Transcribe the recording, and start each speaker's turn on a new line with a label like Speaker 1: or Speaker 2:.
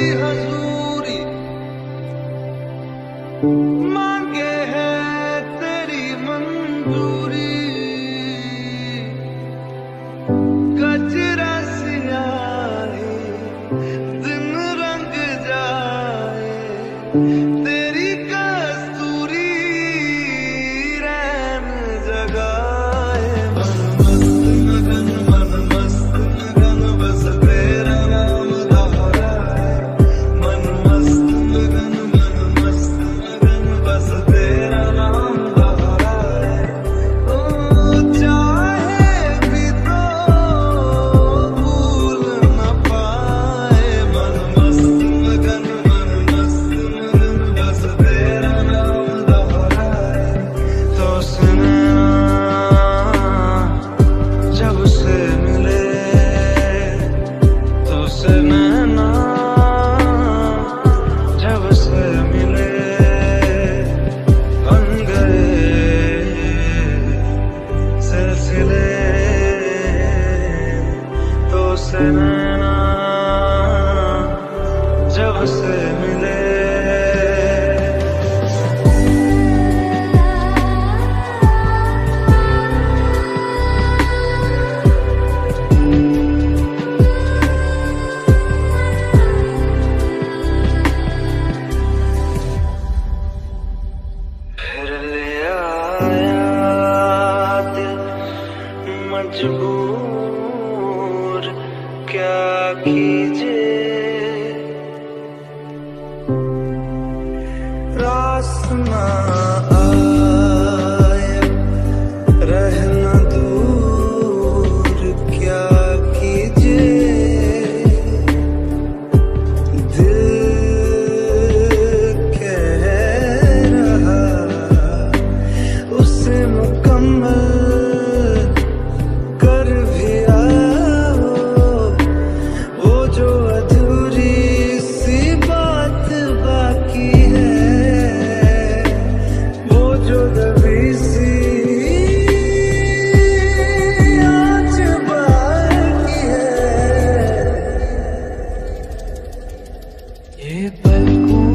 Speaker 1: हजूरी मांगे है तेरी मंजूरी। कचरा सियाही दिन रंग जाए से नैना जब से मिले बन गए सिलसिले तो से नैना जब से कीजिए। रासमा पल को